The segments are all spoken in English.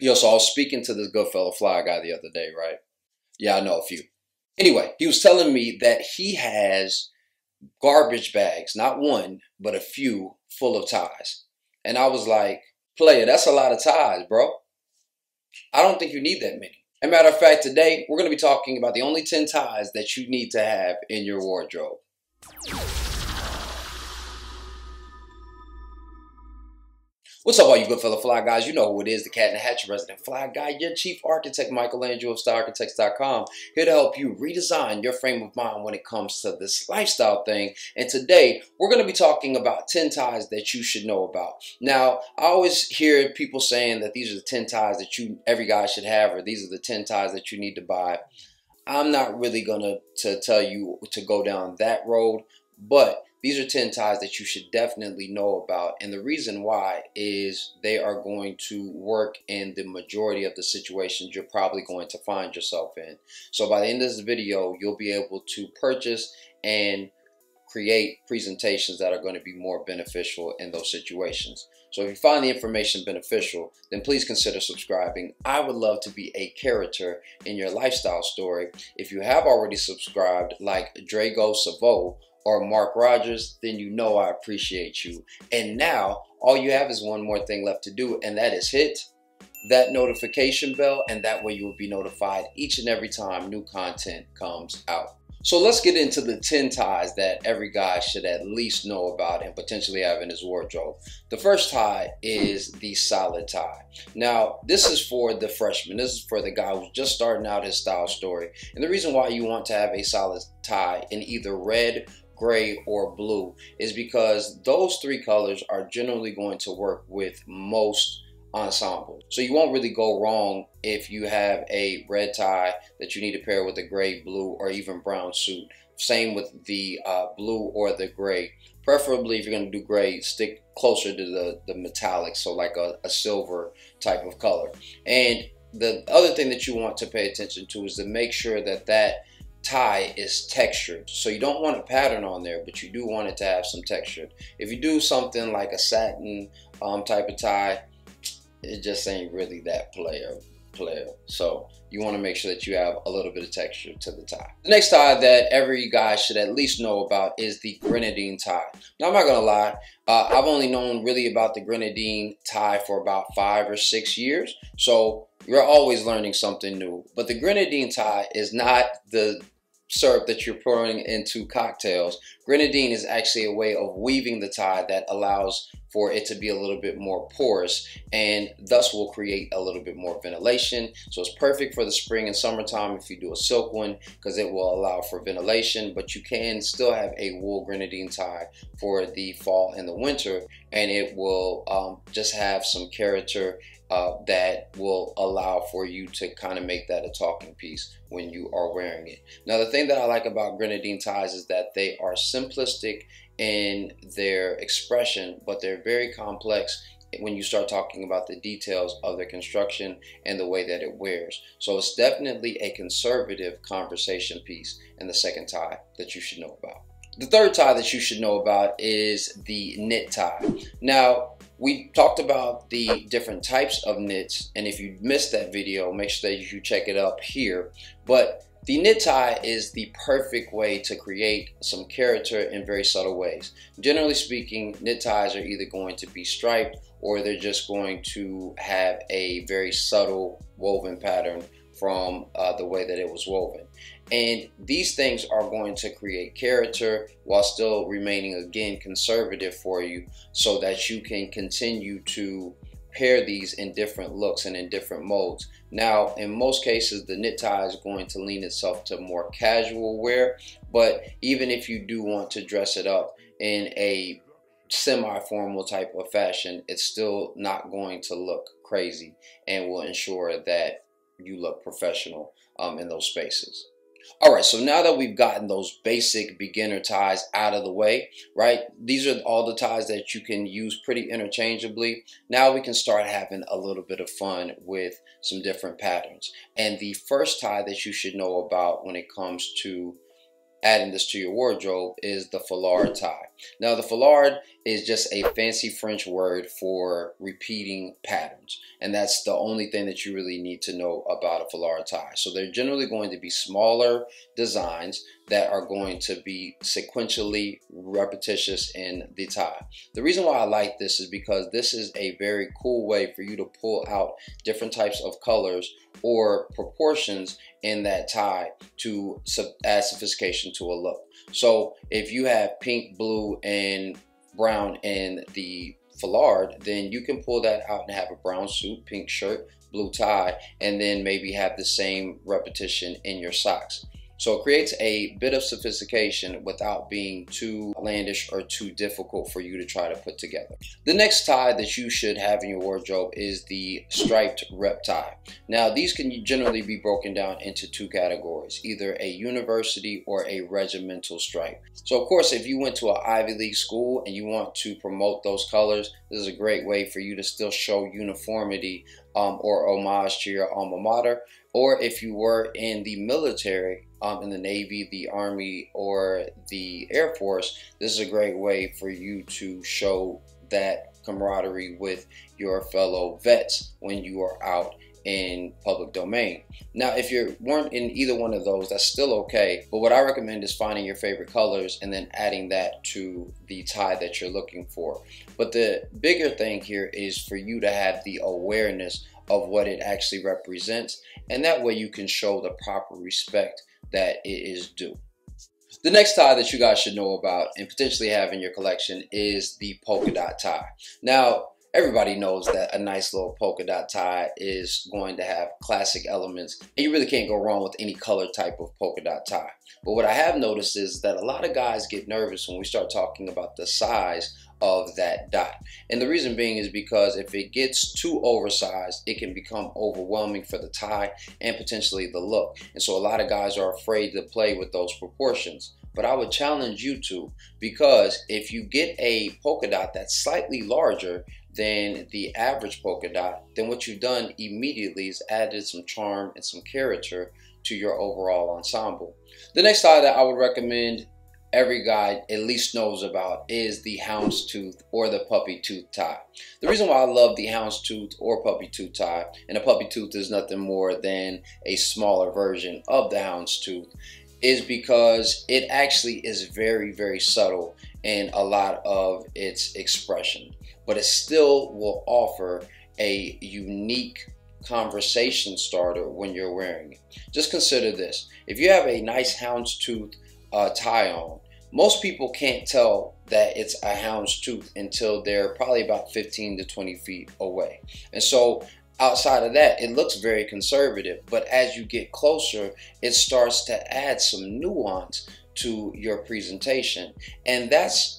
Yo, so I was speaking to this Goodfellow Fly guy the other day, right? Yeah, I know a few. Anyway, he was telling me that he has garbage bags, not one, but a few full of ties. And I was like, player, that's a lot of ties, bro. I don't think you need that many. As a matter of fact, today we're going to be talking about the only 10 ties that you need to have in your wardrobe. What's up, all you good fellow fly guys? You know who it is, the Cat in the Hatch resident fly guy, your chief architect, Michael Andrew of StyleArchitects.com, here to help you redesign your frame of mind when it comes to this lifestyle thing. And today, we're going to be talking about 10 ties that you should know about. Now, I always hear people saying that these are the 10 ties that you every guy should have, or these are the 10 ties that you need to buy. I'm not really going to tell you to go down that road, but these are 10 ties that you should definitely know about. And the reason why is they are going to work in the majority of the situations you're probably going to find yourself in. So by the end of this video, you'll be able to purchase and create presentations that are going to be more beneficial in those situations. So if you find the information beneficial, then please consider subscribing. I would love to be a character in your lifestyle story. If you have already subscribed, like Drago Savo, or Mark Rogers, then you know I appreciate you. And now all you have is one more thing left to do, and that is hit that notification bell, and that way you will be notified each and every time new content comes out. So let's get into the 10 ties that every guy should at least know about and potentially have in his wardrobe. The first tie is the solid tie. Now, this is for the freshman. This is for the guy who's just starting out his style story. And the reason why you want to have a solid tie in either red, gray, or blue is because those three colors are generally going to work with most ensemble. So you won't really go wrong if you have a red tie that you need to pair with a gray, blue, or even brown suit. Same with the uh, blue or the gray. Preferably if you're going to do gray, stick closer to the, the metallic, so like a, a silver type of color. And the other thing that you want to pay attention to is to make sure that that tie is textured. So you don't want a pattern on there, but you do want it to have some texture. If you do something like a satin um, type of tie, it just ain't really that player player. So you want to make sure that you have a little bit of texture to the tie. The next tie that every guy should at least know about is the grenadine tie. Now I'm not gonna lie, uh, I've only known really about the grenadine tie for about five or six years. So you're always learning something new. But the grenadine tie is not the syrup that you're pouring into cocktails. Grenadine is actually a way of weaving the tie that allows for it to be a little bit more porous and thus will create a little bit more ventilation. So it's perfect for the spring and summertime if you do a silk one because it will allow for ventilation, but you can still have a wool grenadine tie for the fall and the winter and it will um, just have some character uh, that will allow for you to kind of make that a talking piece when you are wearing it. Now, the thing that I like about grenadine ties is that they are simplistic in their expression, but they're very complex when you start talking about the details of their construction and the way that it wears. So it's definitely a conservative conversation piece in the second tie that you should know about. The third tie that you should know about is the knit tie. Now, we talked about the different types of knits, and if you missed that video, make sure that you check it up here. But the knit tie is the perfect way to create some character in very subtle ways. Generally speaking, knit ties are either going to be striped or they're just going to have a very subtle woven pattern from uh, the way that it was woven. And these things are going to create character while still remaining, again, conservative for you so that you can continue to pair these in different looks and in different modes. Now, in most cases, the knit tie is going to lean itself to more casual wear, but even if you do want to dress it up in a semi-formal type of fashion, it's still not going to look crazy and will ensure that you look professional um, in those spaces. All right, so now that we've gotten those basic beginner ties out of the way, right? These are all the ties that you can use pretty interchangeably. Now we can start having a little bit of fun with some different patterns. And the first tie that you should know about when it comes to adding this to your wardrobe is the foulard tie. Now the foulard is just a fancy French word for repeating patterns. And that's the only thing that you really need to know about a foulard tie. So they're generally going to be smaller designs that are going to be sequentially repetitious in the tie. The reason why I like this is because this is a very cool way for you to pull out different types of colors or proportions in that tie to add sophistication to a look. So if you have pink, blue, and brown in the foulard, then you can pull that out and have a brown suit, pink shirt, blue tie, and then maybe have the same repetition in your socks. So it creates a bit of sophistication without being too outlandish or too difficult for you to try to put together. The next tie that you should have in your wardrobe is the striped rep tie. Now these can generally be broken down into two categories, either a university or a regimental stripe. So of course if you went to an Ivy League school and you want to promote those colors, this is a great way for you to still show uniformity um, or homage to your alma mater or if you were in the military, um, in the Navy, the Army, or the Air Force, this is a great way for you to show that camaraderie with your fellow vets when you are out in public domain. Now, if you weren't in either one of those, that's still okay. But what I recommend is finding your favorite colors and then adding that to the tie that you're looking for. But the bigger thing here is for you to have the awareness of what it actually represents. And that way you can show the proper respect that it is due. The next tie that you guys should know about and potentially have in your collection is the polka dot tie. Now, everybody knows that a nice little polka dot tie is going to have classic elements and you really can't go wrong with any color type of polka dot tie. But what I have noticed is that a lot of guys get nervous when we start talking about the size of that dot. And the reason being is because if it gets too oversized, it can become overwhelming for the tie and potentially the look. And so a lot of guys are afraid to play with those proportions. But I would challenge you to because if you get a polka dot that's slightly larger than the average polka dot, then what you've done immediately is added some charm and some character to your overall ensemble. The next tie that I would recommend every guy at least knows about is the houndstooth or the puppy tooth tie. The reason why I love the houndstooth or puppy tooth tie, and a puppy tooth is nothing more than a smaller version of the houndstooth, is because it actually is very, very subtle in a lot of its expression, but it still will offer a unique conversation starter when you're wearing it. Just consider this. If you have a nice houndstooth uh, tie on, most people can't tell that it's a houndstooth until they're probably about 15 to 20 feet away. And so outside of that, it looks very conservative. But as you get closer, it starts to add some nuance to your presentation. And that's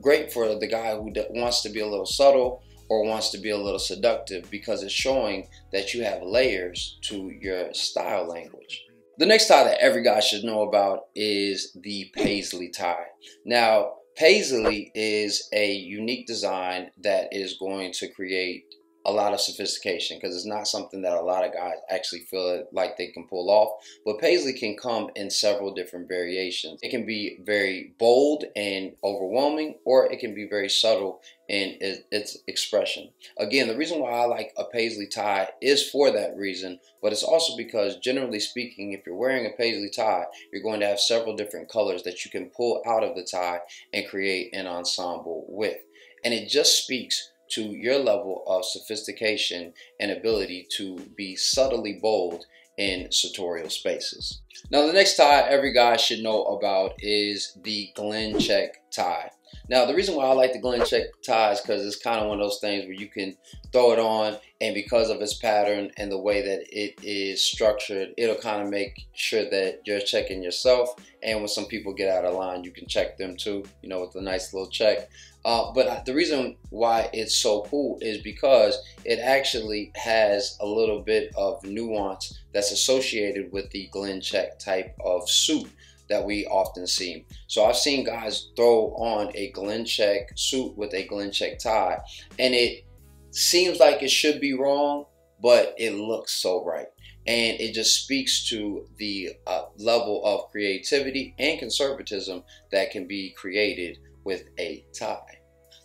great for the guy who wants to be a little subtle or wants to be a little seductive because it's showing that you have layers to your style language. The next tie that every guy should know about is the paisley tie. Now, paisley is a unique design that is going to create a lot of sophistication because it's not something that a lot of guys actually feel like they can pull off. But paisley can come in several different variations. It can be very bold and overwhelming, or it can be very subtle in its expression. Again, the reason why I like a paisley tie is for that reason, but it's also because generally speaking, if you're wearing a paisley tie, you're going to have several different colors that you can pull out of the tie and create an ensemble with. And it just speaks to your level of sophistication and ability to be subtly bold in sartorial spaces. Now the next tie every guy should know about is the Glen check tie. Now, the reason why I like the Glen check tie is because it's kind of one of those things where you can throw it on, and because of its pattern and the way that it is structured, it'll kind of make sure that you're checking yourself. And when some people get out of line, you can check them too, you know, with a nice little check. Uh, but the reason why it's so cool is because it actually has a little bit of nuance that's associated with the Glen check type of suit that we often see. So I've seen guys throw on a Glen check suit with a Glen check tie, and it seems like it should be wrong, but it looks so right. And it just speaks to the uh, level of creativity and conservatism that can be created with a tie.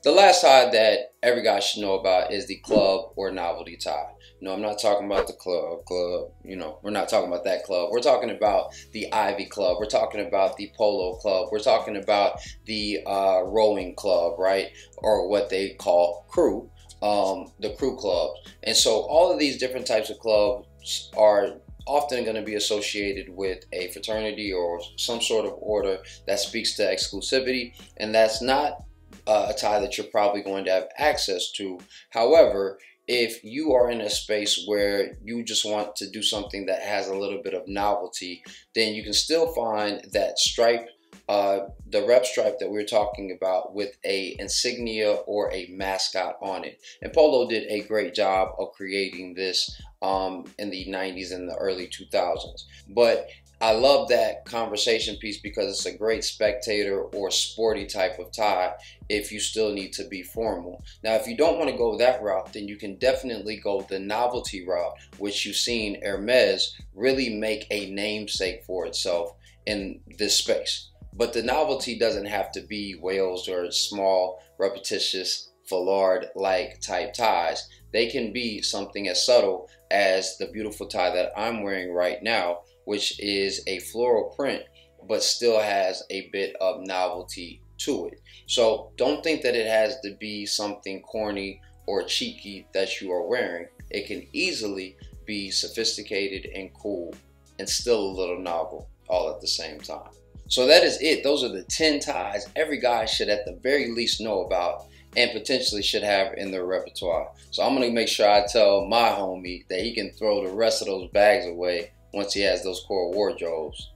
The last tie that every guy should know about is the club or novelty tie. No, I'm not talking about the club, club, you know, we're not talking about that club. We're talking about the Ivy Club. We're talking about the Polo Club. We're talking about the uh, Rowing Club, right? Or what they call crew, um, the crew clubs. And so all of these different types of clubs are often going to be associated with a fraternity or some sort of order that speaks to exclusivity. And that's not uh, a tie that you're probably going to have access to. However, if you are in a space where you just want to do something that has a little bit of novelty, then you can still find that stripe, uh, the rep stripe that we are talking about with a insignia or a mascot on it. And Polo did a great job of creating this um, in the 90s and the early 2000s. But I love that conversation piece because it's a great spectator or sporty type of tie if you still need to be formal. Now, if you don't want to go that route, then you can definitely go the novelty route, which you've seen Hermes really make a namesake for itself in this space. But the novelty doesn't have to be whales or small, repetitious, foulard like type ties. They can be something as subtle as the beautiful tie that I'm wearing right now which is a floral print, but still has a bit of novelty to it. So don't think that it has to be something corny or cheeky that you are wearing. It can easily be sophisticated and cool and still a little novel all at the same time. So that is it. Those are the 10 ties every guy should at the very least know about and potentially should have in their repertoire. So I'm gonna make sure I tell my homie that he can throw the rest of those bags away once he has those core wardrobes.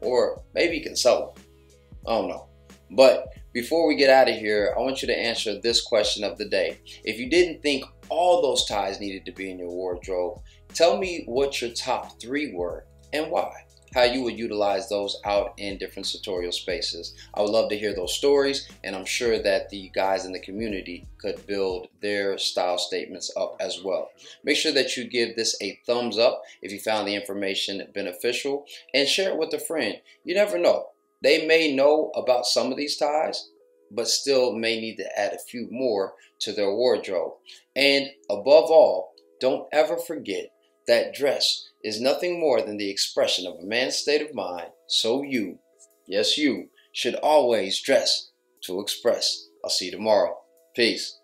Or maybe he can sell them. I don't know. But before we get out of here, I want you to answer this question of the day. If you didn't think all those ties needed to be in your wardrobe, tell me what your top three were and why how you would utilize those out in different sartorial spaces. I would love to hear those stories, and I'm sure that the guys in the community could build their style statements up as well. Make sure that you give this a thumbs up if you found the information beneficial, and share it with a friend. You never know. They may know about some of these ties, but still may need to add a few more to their wardrobe. And above all, don't ever forget that dress is nothing more than the expression of a man's state of mind, so you, yes, you, should always dress to express. I'll see you tomorrow. Peace.